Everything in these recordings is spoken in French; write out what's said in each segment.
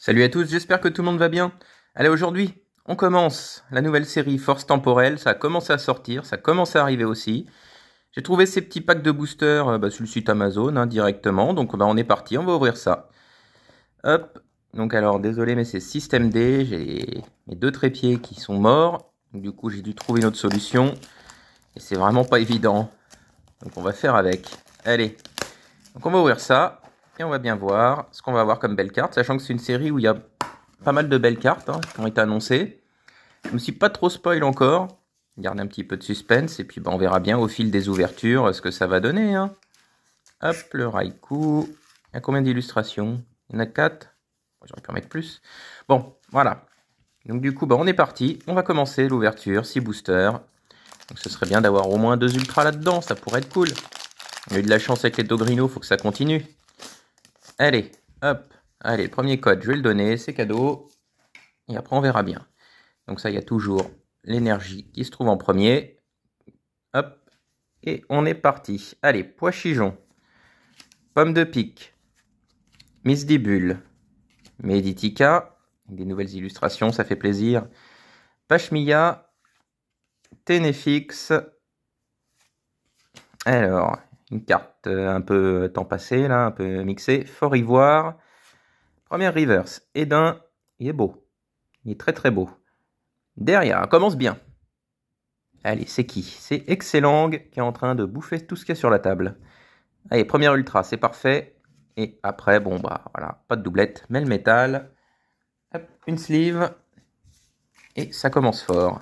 Salut à tous, j'espère que tout le monde va bien. Allez, aujourd'hui, on commence la nouvelle série Force Temporelle. Ça a commencé à sortir, ça commence à arriver aussi. J'ai trouvé ces petits packs de boosters euh, bah, sur le site Amazon hein, directement. Donc bah, on est parti, on va ouvrir ça. Hop. Donc alors, désolé, mais c'est Système D. J'ai mes deux trépieds qui sont morts. du coup, j'ai dû trouver une autre solution. Et c'est vraiment pas évident. Donc on va faire avec. Allez. Donc on va ouvrir ça. Et on va bien voir ce qu'on va avoir comme belle carte, sachant que c'est une série où il y a pas mal de belles cartes hein, qui ont été annoncées. Je me suis pas trop spoil encore. Garde un petit peu de suspense et puis bah, on verra bien au fil des ouvertures ce que ça va donner. Hein. Hop, le Raikou. Il y a combien d'illustrations? Il y en a 4 J'aurais pu en mettre plus. Bon, voilà. Donc du coup, bah, on est parti. On va commencer l'ouverture, 6 boosters. Donc ce serait bien d'avoir au moins deux ultras là-dedans, ça pourrait être cool. On a eu de la chance avec les Dogrino, faut que ça continue. Allez, hop. Allez, premier code, je vais le donner, c'est cadeau. Et après, on verra bien. Donc ça, il y a toujours l'énergie qui se trouve en premier. Hop. Et on est parti. Allez, pois chijon. Pomme de pique. Misdibule. Meditica. Des nouvelles illustrations, ça fait plaisir. Pashmia. Ténéfix. Alors, une carte euh, un peu temps passé, là, un peu mixée. Fort Ivoire. Première reverse. Edin, il est beau. Il est très très beau. Derrière, commence bien. Allez, c'est qui? C'est Excellang qui est en train de bouffer tout ce qu'il y a sur la table. Allez, première ultra, c'est parfait. Et après, bon, bah voilà, pas de doublette, mais le métal. Une sleeve. Et ça commence fort.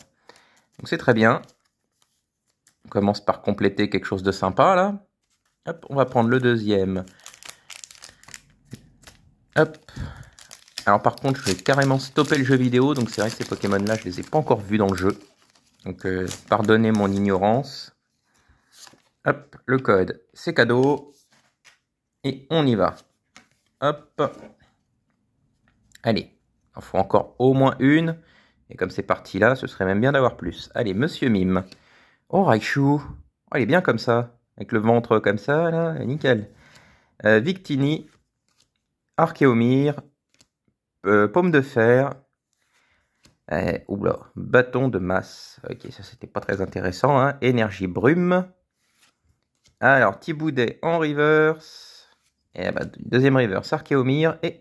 Donc c'est très bien. On commence par compléter quelque chose de sympa là. Hop, on va prendre le deuxième. Hop. Alors par contre, je vais carrément stopper le jeu vidéo. Donc c'est vrai que ces Pokémon-là, je les ai pas encore vus dans le jeu. Donc euh, pardonnez mon ignorance. Hop, le code, c'est cadeau. Et on y va. Hop. Allez, il en faut encore au moins une. Et comme c'est parti là, ce serait même bien d'avoir plus. Allez, Monsieur Mime. Oh, Raichu. Oh, il est bien comme ça. Avec le ventre comme ça, là, nickel. Euh, Victini, Archéomir, euh, Pomme de fer, euh, Bâton de masse. Ok, ça c'était pas très intéressant. Hein. Énergie brume. Alors, Thiboudet en reverse. Et bah, deuxième reverse, Archéomir et,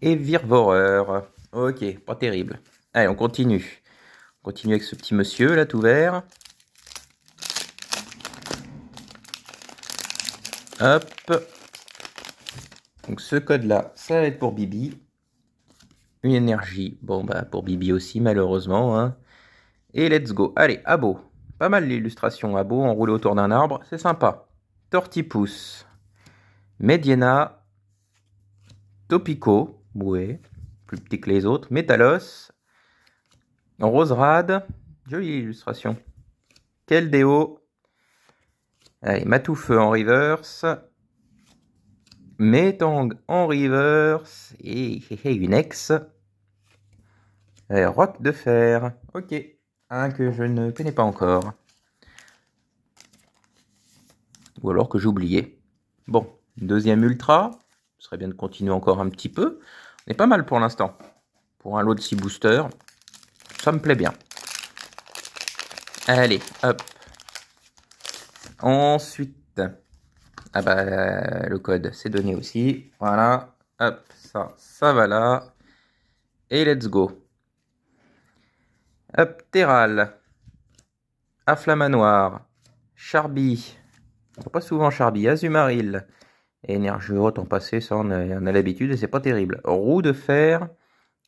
et Virvoreur. Ok, pas terrible. Allez, on continue. On continue avec ce petit monsieur là, tout vert. Hop. Donc ce code-là, ça va être pour Bibi. Une énergie, bon bah pour Bibi aussi malheureusement. Hein. Et let's go. Allez, Abo. Pas mal l'illustration Abo enroulé autour d'un arbre, c'est sympa. Tortipousse. Mediena. Topico. Ouais, plus petit que les autres. Métalos. Roserad. Jolie illustration. Keldeo. Allez, Matoufeu en reverse. Metang en reverse. Et, une ex. Rock de fer. Ok. Un que je ne connais pas encore. Ou alors que oublié. Bon, deuxième ultra. Ce serait bien de continuer encore un petit peu. On est pas mal pour l'instant. Pour un lot de 6 boosters. Ça me plaît bien. Allez, hop. Ensuite, ah bah, le code, c'est donné aussi. Voilà, hop, ça, ça va là. Et let's go. Hop, Terral. Afflamanoir. Charby. Pas souvent Charby. Azumaril. Énergie haute en passé, ça on a, l'habitude et c'est pas terrible. Roue de fer.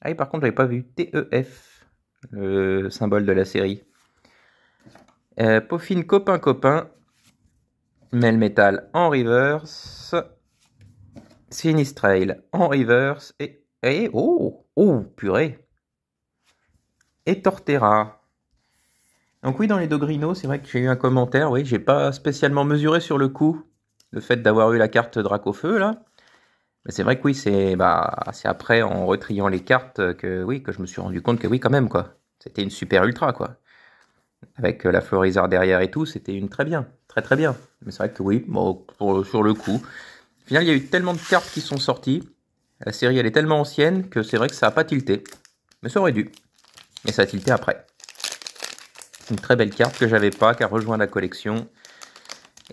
Ah oui, par contre, j'avais pas vu TEF, le symbole de la série. Euh, copain copain. Melmetal en reverse. Sinistrail en reverse. Et, et oh, oh, purée. Et Torterra. Donc oui, dans les Dogrino, c'est vrai que j'ai eu un commentaire. Oui, j'ai pas spécialement mesuré sur le coup le fait d'avoir eu la carte Dracofeu là. Mais c'est vrai que oui, c'est bah, après en retriant les cartes que oui que je me suis rendu compte que oui quand même quoi. C'était une super ultra quoi avec euh, la Florizard derrière et tout, c'était une très bien, très très bien. Mais c'est vrai que oui, bon, sur le coup. Au final, il y a eu tellement de cartes qui sont sorties. La série, elle est tellement ancienne que c'est vrai que ça n'a pas tilté. Mais ça aurait dû. Mais ça a tilté après. Une très belle carte que j'avais pas, qui a rejoint la collection.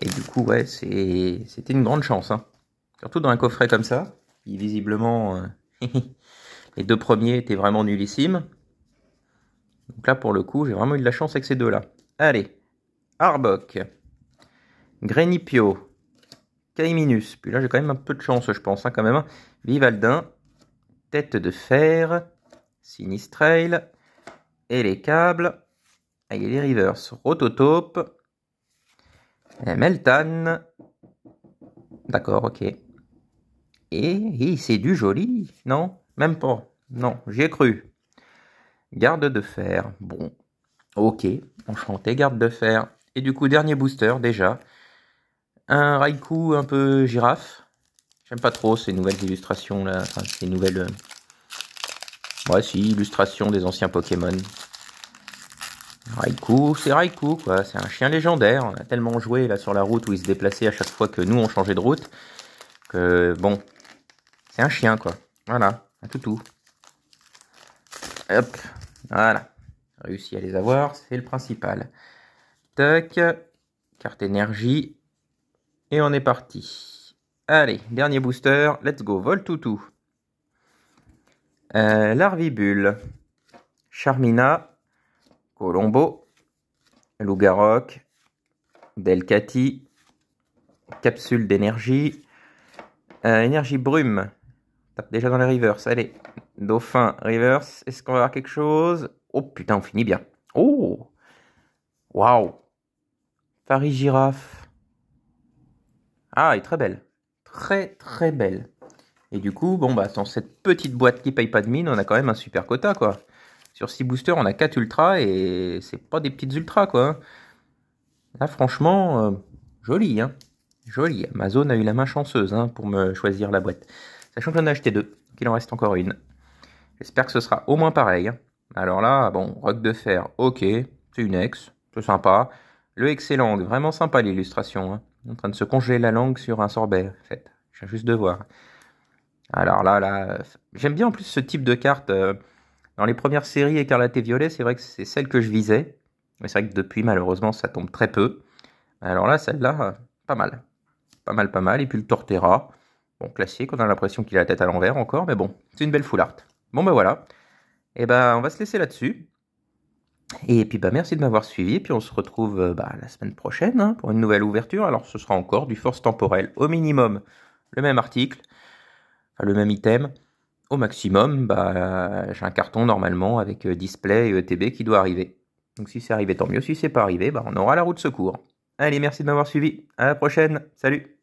Et du coup, ouais, c'était une grande chance. Hein. Surtout dans un coffret comme ça, visiblement, euh, les deux premiers étaient vraiment nullissimes. Donc là, pour le coup, j'ai vraiment eu de la chance avec ces deux-là. Allez, Arbok, Grenipio, Caiminus. Puis là, j'ai quand même un peu de chance, je pense, hein, quand même. Hein. Vivaldin, Tête de Fer, Sinistrail, et les câbles. Ah, les rivers. Rototope, Meltan. D'accord, ok. Et, c'est du joli, non? Même pas. Non, j'y ai cru. Garde de fer. Bon. Ok, enchanté, garde de fer. Et du coup, dernier booster déjà. Un Raikou un peu girafe. J'aime pas trop ces nouvelles illustrations là. Enfin, ces nouvelles. Euh, ouais, si, illustrations des anciens Pokémon. Raikou, c'est Raikou quoi. C'est un chien légendaire. On a tellement joué là sur la route où il se déplaçait à chaque fois que nous on changeait de route. Que bon, c'est un chien, quoi. Voilà, un toutou. Hop, voilà. Réussi à les avoir, c'est le principal. Tac, carte énergie. Et on est parti. Allez, dernier booster, let's go, vol toutou. Euh, Larvibule, Charmina, Colombo, Lougaroc, Delcati, Capsule d'énergie, euh, énergie brume, Tape déjà dans les reverse. Allez. Dauphin, reverse. Est-ce qu'on va avoir quelque chose? Oh putain, on finit bien. Oh Waouh Paris girafe. Ah, elle est très belle. Très très belle. Et du coup, bon bah dans cette petite boîte qui paye pas de mine, on a quand même un super quota quoi. Sur 6 boosters, on a 4 ultras et c'est pas des petites ultras quoi. Là franchement, euh, joli hein. Joli. Amazon a eu la main chanceuse hein, pour me choisir la boîte. Sachant que j'en ai acheté deux, qu'il en reste encore une. J'espère que ce sera au moins pareil. Alors là, bon, rock de fer, ok, c'est une ex, c'est sympa. Le excellent, vraiment sympa l'illustration. Hein. En train de se congeler la langue sur un sorbet, en fait. Je viens juste de voir. Alors là, là, j'aime bien en plus ce type de carte. Euh, dans les premières séries Écarlate et Violet, c'est vrai que c'est celle que je visais. Mais c'est vrai que depuis, malheureusement, ça tombe très peu. Alors là, celle-là, pas mal. Pas mal, pas mal. Et puis le Torterra. Bon, classique, on a l'impression qu'il a la tête à l'envers encore, mais bon, c'est une belle full art. Bon, ben voilà. Et eh ben, on va se laisser là-dessus. Et puis, bah, merci de m'avoir suivi. Puis, on se retrouve euh, bah, la semaine prochaine hein, pour une nouvelle ouverture. Alors, ce sera encore du force temporel. Au minimum, le même article, le même item. Au maximum, bah, j'ai un carton normalement avec euh, display et ETB qui doit arriver. Donc, si c'est arrivé, tant mieux. Si c'est pas arrivé, bah, on aura la route secours. Allez, merci de m'avoir suivi. À la prochaine. Salut